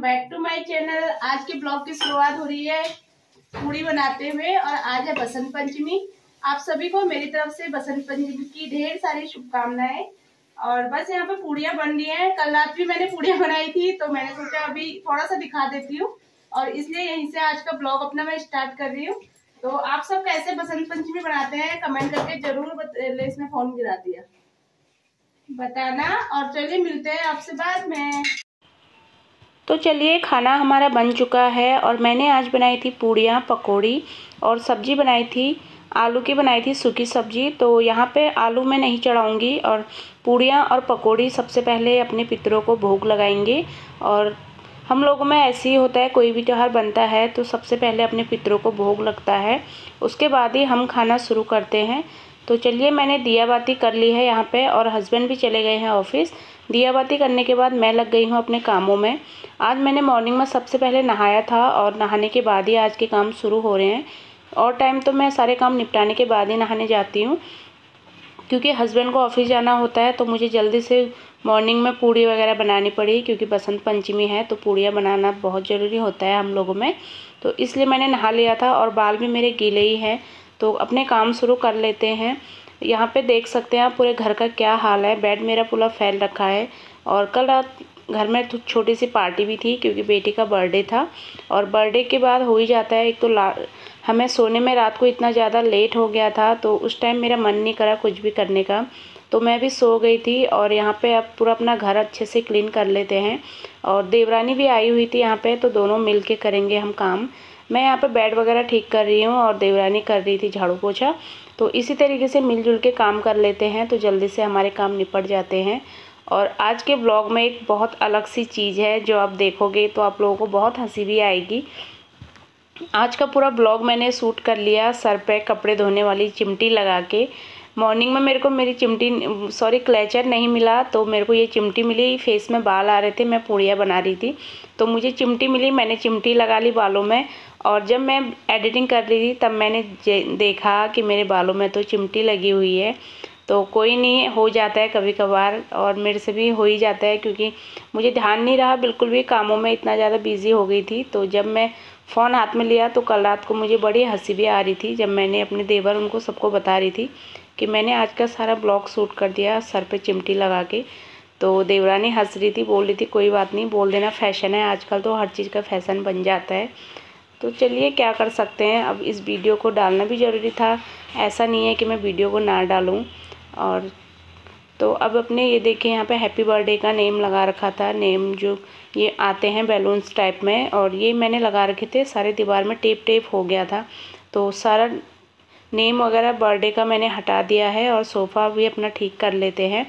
Back to my channel आज के blog की शुरुआत हो रही है पूड़ी बनाते हुए और आज है बसंत पंचमी। आप सभी को मेरी तरफ़ से बसंत पंचमी की ढेर सारी शुभकामनाएँ। और बस यहाँ पे पूड़ियाँ बन रही हैं। कल रात भी मैंने पूड़ियाँ बनाई थी तो मैंने सोचा अभी थोड़ा सा दिखा देती हूँ। और इसलिए यहीं से आज का ब्लॉग अपना मैं स्टार्ट कर रही हूँ। तो आप सब कैसे बसंत पंचमी बनाते हैं? कमेंट करके ज़रूर इसने फ़ोन गिरा दिया। बताना और चलिए मिलते हैं आपसे बाद में। तो चलिए, खाना हमारा बन चुका है और मैंने आज बनाई थी पूड़ियाँ, पकौड़ी और सब्ज़ी बनाई थी, आलू की बनाई थी सूखी सब्ज़ी। तो यहाँ पे आलू मैं नहीं चढ़ाऊँगी और पूड़ियाँ और पकौड़ी सबसे पहले अपने पितरों को भोग लगाएँगे। और हम लोगों में ऐसे ही होता है, कोई भी त्यौहार बनता है तो सबसे पहले अपने पितरों को भोग लगता है। उसके बाद ही हम खाना शुरू करते हैं। तो चलिए, मैंने दिया बाती कर ली है यहाँ पे और हस्बैंड भी चले गए हैं ऑफ़िस। दिया बाती करने के बाद मैं लग गई हूँ अपने कामों में। आज मैंने मॉर्निंग में सबसे पहले नहाया था और नहाने के बाद ही आज के काम शुरू हो रहे हैं। और टाइम तो मैं सारे काम निपटाने के बाद ही नहाने जाती हूँ। क्योंकि हस्बैंड को ऑफ़िस जाना होता है तो मुझे जल्दी से मॉर्निंग में पूड़ी वगैरह बनानी पड़ी, क्योंकि बसंत पंचमी है तो पूड़ियाँ बनाना बहुत ज़रूरी होता है हम लोगों में। तो इसलिए मैंने नहा लिया था और बाल भी मेरे गीले ही हैं। तो अपने काम शुरू कर लेते हैं। यहाँ पे देख सकते हैं आप पूरे घर का क्या हाल है। बेड मेरा पूरा फैल रखा है और कल रात घर में छोटी सी पार्टी भी थी क्योंकि बेटी का बर्थडे था और बर्थडे के बाद हो ही जाता है। एक तो ला हमें सोने में रात को इतना ज़्यादा लेट हो गया था तो उस टाइम मेरा मन नहीं करा कुछ भी करने का। तो मैं भी सो गई थी और यहाँ पे अब पूरा अपना घर अच्छे से क्लीन कर लेते हैं और देवरानी भी आई हुई थी यहाँ पे तो दोनों मिल के करेंगे हम काम। मैं यहाँ पे बेड वगैरह ठीक कर रही हूँ और देवरानी कर रही थी झाड़ू पोछा। तो इसी तरीके से मिलजुल के काम कर लेते हैं तो जल्दी से हमारे काम निपट जाते हैं। और आज के ब्लॉग में एक बहुत अलग सी चीज़ है, जो आप देखोगे तो आप लोगों को बहुत हँसी भी आएगी। आज का पूरा ब्लॉग मैंने सूट कर लिया, सर पे कपड़े धोने वाली चिमटी लगा के। मॉर्निंग में मेरे को मेरी चिमटी, सॉरी, क्लेचर नहीं मिला तो मेरे को ये चिमटी मिली, फेस में बाल आ रहे थे, मैं पूड़िया बना रही थी। तो मुझे चिमटी मिली, मैंने चिमटी लगा ली बालों में। और जब मैं एडिटिंग कर रही थी, तब मैंने देखा कि मेरे बालों में तो चिमटी लगी हुई है। तो कोई नहीं, हो जाता है कभी कभार और मेरे से भी हो ही जाता है क्योंकि मुझे ध्यान नहीं रहा। बिल्कुल भी कामों में इतना ज़्यादा बिज़ी हो गई थी। तो जब मैं फ़ोन हाथ में लिया तो कल रात को मुझे बड़ी हँसी भी आ रही थी, जब मैंने अपने देवर उनको सबको बता रही थी कि मैंने आज का सारा ब्लॉग शूट कर दिया सर पे चिमटी लगा के। तो देवरानी हंस रही थी, बोल रही थी, कोई बात नहीं, बोल देना फ़ैशन है। आजकल तो हर चीज़ का फ़ैशन बन जाता है। तो चलिए क्या कर सकते हैं, अब इस वीडियो को डालना भी ज़रूरी था। ऐसा नहीं है कि मैं वीडियो को ना डालूँ। और तो अब अपने ये देखें यहाँ पे हैप्पी बर्थडे का नेम लगा रखा था। नेम जो ये आते हैं बैलून्स टाइप में, और ये मैंने लगा रखे थे। सारे दीवार में टेप टेप हो गया था। तो सारा नेम वगैरह बर्थडे का मैंने हटा दिया है, और सोफ़ा भी अपना ठीक कर लेते हैं।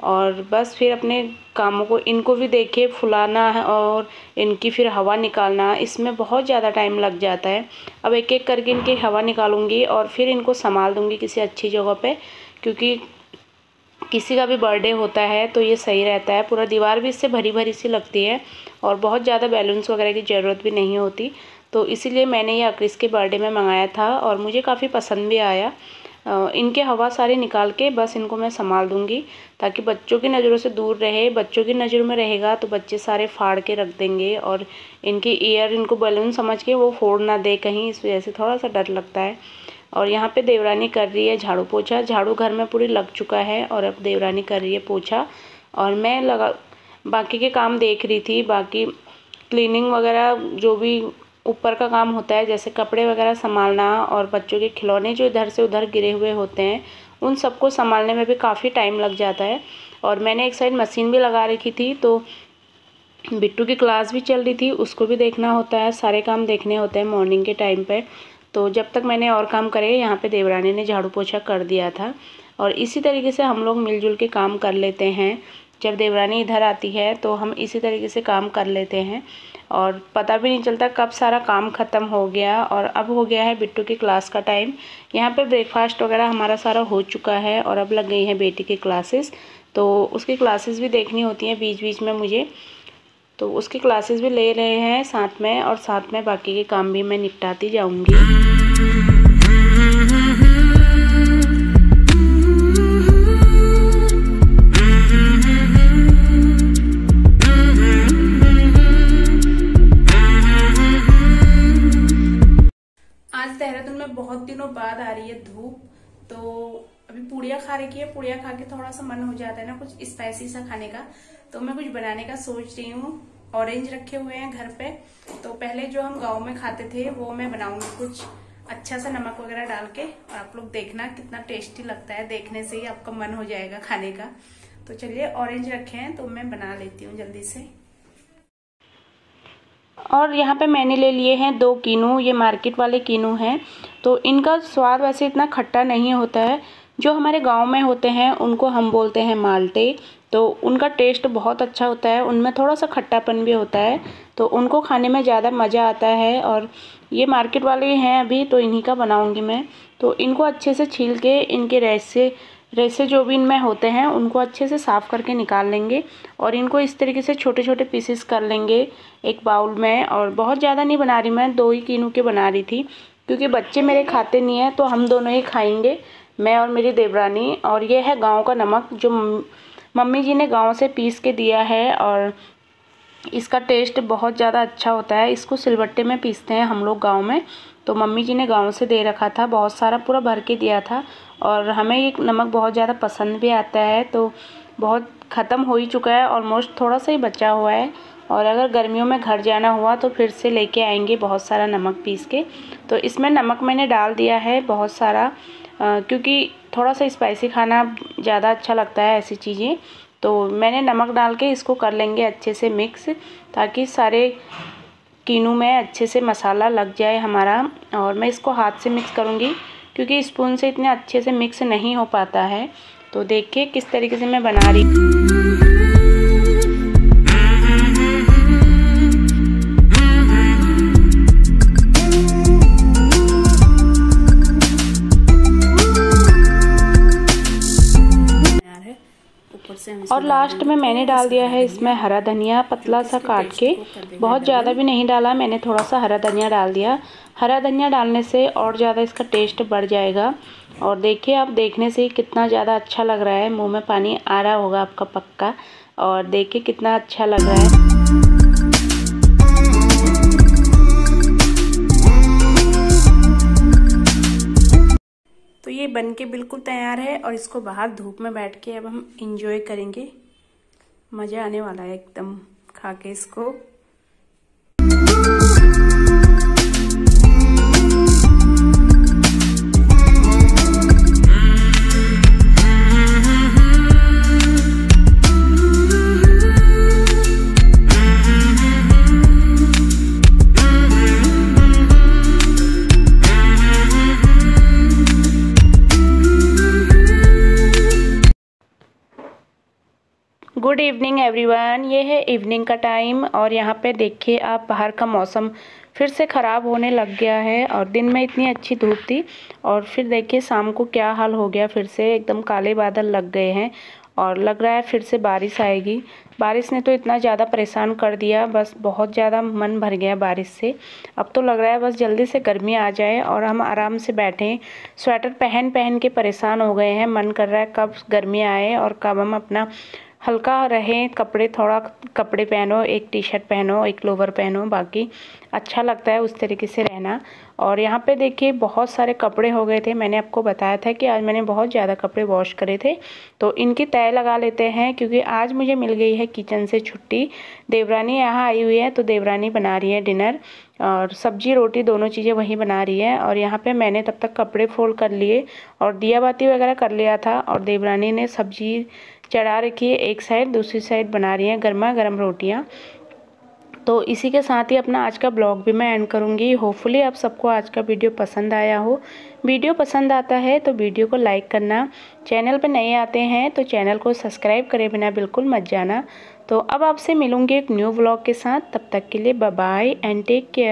और बस फिर अपने कामों को, इनको भी देखिए फुलाना है और इनकी फिर हवा निकालना, इसमें बहुत ज़्यादा टाइम लग जाता है। अब एक एक करके इनकी हवा निकालूँगी और फिर इनको संभाल दूँगी किसी अच्छी जगह पे, क्योंकि किसी का भी बर्थडे होता है तो ये सही रहता है। पूरा दीवार भी इससे भरी भरी सी लगती है और बहुत ज़्यादा बैलून्स वगैरह की ज़रूरत भी नहीं होती। तो इसीलिए मैंने ये अक्रिस के बर्थडे में मंगाया था और मुझे काफ़ी पसंद भी आया। इनके हवा सारे निकाल के बस इनको मैं संभाल दूँगी, ताकि बच्चों की नज़रों से दूर रहे। बच्चों की नज़रों में रहेगा तो बच्चे सारे फाड़ के रख देंगे और इनके ईयर इनको बलून समझ के वो फोड़ ना दे कहीं, इस वजह से थोड़ा सा डर लगता है। और यहाँ पे देवरानी कर रही है झाड़ू पोछा। झाड़ू घर में पूरी लग चुका है और अब देवरानी कर रही है पोछा। और मैं लगा, बाकी के काम देख रही थी, बाकी क्लीनिंग वगैरह जो भी ऊपर का काम होता है, जैसे कपड़े वगैरह संभालना और बच्चों के खिलौने जो इधर से उधर गिरे हुए होते हैं, उन सबको संभालने में भी काफ़ी टाइम लग जाता है। और मैंने एक साइड मशीन भी लगा रखी थी तो बिट्टू की क्लास भी चल रही थी, उसको भी देखना होता है, सारे काम देखने होते हैं मॉर्निंग के टाइम पर तो जब तक मैंने और काम करे, यहाँ पे देवरानी ने झाड़ू पोछा कर दिया था। और इसी तरीके से हम लोग मिलजुल के काम कर लेते हैं। जब देवरानी इधर आती है तो हम इसी तरीके से काम कर लेते हैं। और पता भी नहीं चलता कब सारा काम ख़त्म हो गया, और अब हो गया है बिट्टू की क्लास का टाइम। यहाँ पे ब्रेकफास्ट वगैरह हमारा सारा हो चुका है, और अब लग गई हैं बेटी की क्लासेस। तो उसकी क्लासेस भी देखनी होती हैं बीच बीच में मुझे। तो उसकी क्लासेस भी ले रहे हैं साथ में, और साथ में बाकी के काम भी मैं निपटाती जाऊँगी। धूप तो अभी पूड़िया खा रही है, पूड़िया खा के थोड़ा सा मन हो जाता है ना कुछ स्पाइसी सा खाने का। तो मैं कुछ बनाने का सोच रही हूँ। ऑरेंज रखे हुए हैं घर पे। तो पहले जो हम गाँव में खाते थे, वो मैं बनाऊँगी कुछ अच्छा सा नमक वगैरह डाल के और आप लोग देखना कितना टेस्टी लगता है। देखने से ही आपका मन हो जाएगा खाने का। तो चलिए ऑरेंज रखे हैं तो मैं बना लेती हूँ जल्दी से। और यहाँ पे मैंने ले लिए हैं दो कीनू, ये मार्केट वाले कीनू हैं। तो इनका स्वाद वैसे इतना खट्टा नहीं होता है। जो हमारे गाँव में होते हैं, उनको हम बोलते हैं माल्टे। तो उनका टेस्ट बहुत अच्छा होता है, उनमें थोड़ा सा खट्टापन भी होता है। तो उनको खाने में ज़्यादा मज़ा आता है और ये मार्केट वाले हैं अभी तो इन्हीं का बनाऊँगी मैं। तो इनको अच्छे से छील के इनके रेसे रेसे जो भी इनमें होते हैं, उनको अच्छे से साफ़ करके निकाल लेंगे और इनको इस तरीके से छोटे छोटे पीसेस कर लेंगे एक बाउल में और बहुत ज़्यादा नहीं बना रही, मैं दो ही किनू के बना रही थी क्योंकि बच्चे मेरे खाते नहीं हैं तो हम दोनों ही खाएँगे, मैं और मेरी देवरानी और ये है गाँव का नमक जो मम्मी जी ने गाँव से पीस के दिया है और इसका टेस्ट बहुत ज़्यादा अच्छा होता है। इसको सिलबट्टे में पीसते हैं हम लोग गाँव में। तो मम्मी जी ने गाँव से दे रखा था बहुत सारा पूरा भर के दिया था और हमें ये नमक बहुत ज़्यादा पसंद भी आता है। तो बहुत ख़त्म हो ही चुका है ऑलमोस्ट थोड़ा सा ही बचा हुआ है और अगर गर्मियों में घर जाना हुआ तो फिर से लेके आएँगे बहुत सारा नमक पीस के। तो इसमें नमक मैंने डाल दिया है बहुत सारा आ, क्योंकि थोड़ा सा स्पाइसी खाना ज़्यादा अच्छा लगता है ऐसी चीज़ें। तो मैंने नमक डाल के इसको कर लेंगे अच्छे से मिक्स ताकि सारे कीनू में अच्छे से मसाला लग जाए हमारा। और मैं इसको हाथ से मिक्स करूँगी, क्योंकि स्पून से इतने अच्छे से मिक्स नहीं हो पाता है। तो देखिए किस तरीके से मैं बना रही और लास्ट में मैंने डाल दिया है इसमें हरा धनिया पतला सा काट के। बहुत ज़्यादा भी नहीं डाला मैंने थोड़ा सा हरा धनिया डाल दिया। हरा धनिया डालने से और ज़्यादा इसका टेस्ट बढ़ जाएगा। और देखिए आप देखने से कितना ज़्यादा अच्छा लग रहा है। मुँह में पानी आ रहा होगा आपका पक्का। और देखिए कितना अच्छा लग रहा है। ये बन के बिल्कुल तैयार है और इसको बाहर धूप में बैठ के अब हम इंजॉय करेंगे। मज़ा आने वाला है एकदम खा के इसको। इवनिंग एवरीवन ये है इवनिंग का टाइम और यहाँ पे देखिए आप बाहर का मौसम फिर से ख़राब होने लग गया है और दिन में इतनी अच्छी धूप थी और फिर देखिए शाम को क्या हाल हो गया, फिर से एकदम काले बादल लग गए हैं और लग रहा है फिर से बारिश आएगी। बारिश ने तो इतना ज़्यादा परेशान कर दिया, बस बहुत ज़्यादा मन भर गया बारिश से। अब तो लग रहा है बस जल्दी से गर्मी आ जाए और हम आराम से बैठें। स्वेटर पहन पहन के परेशान हो गए हैं, मन कर रहा है कब गर्मी आए और कब हम अपना हल्का रहे, कपड़े थोड़ा कपड़े पहनो, एक टी शर्ट पहनो, एक लोवर पहनो, बाकी अच्छा लगता है उस तरीके से रहना। और यहाँ पे देखिए, बहुत सारे कपड़े हो गए थे। मैंने आपको बताया था कि आज मैंने बहुत ज़्यादा कपड़े वॉश करे थे। तो इनकी तय लगा लेते हैं, क्योंकि आज मुझे मिल गई है किचन से छुट्टी। देवरानी यहाँ आई हुई है तो देवरानी बना रही है डिनर। और सब्ज़ी, रोटी दोनों चीज़ें वहीं बना रही है। और यहाँ पे मैंने तब तक कपड़े फोल्ड कर लिए और दिया बाती वगैरह कर लिया था। और देवरानी ने सब्ज़ी चढ़ा रखी है, एक साइड दूसरी साइड बना रही है, गर्मा गर्म रोटियाँ। तो इसी के साथ ही अपना आज का ब्लॉग भी मैं एंड करूँगी। होपफुली आप सबको आज का वीडियो पसंद आया हो। वीडियो पसंद आता है तो वीडियो को लाइक करना। चैनल पर नए आते हैं तो चैनल को सब्सक्राइब करे बिना बिल्कुल मत जाना। तो अब आपसे मिलूँगी एक न्यू ब्लॉग के साथ। तब तक के लिए बाय एंड टेक केयर